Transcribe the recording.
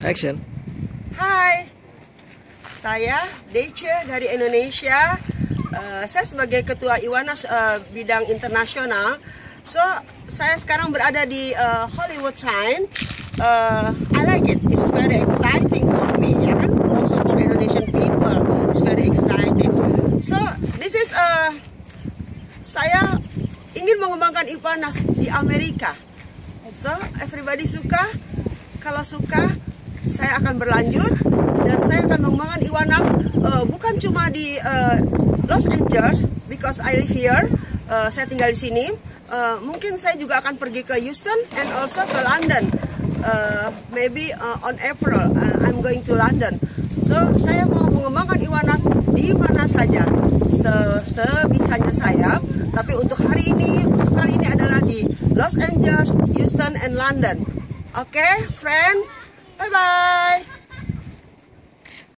Action. Hai, saya Dece dari Indonesia. Uh, saya sebagai ketua Iwanas uh, bidang internasional. So, saya sekarang berada di uh, Hollywood Sign. Uh, I like it. It's very exciting for me, ya kan? Also for Indonesian people, it's very exciting. So, this is uh, saya ingin mengembangkan Iwanas di Amerika. So, everybody suka? Kalau suka, saya akan berlanjut dan saya akan mengembangkan Iwanas uh, bukan cuma di uh, Los Angeles because I live here uh, saya tinggal di sini uh, mungkin saya juga akan pergi ke Houston and also ke London uh, maybe uh, on April uh, I'm going to London so saya mau mengembangkan Iwanas di mana saja se sebisanya saya tapi untuk hari ini untuk kali ini adalah di Los Angeles, Houston, and London. Oke, okay, friend. 拜拜。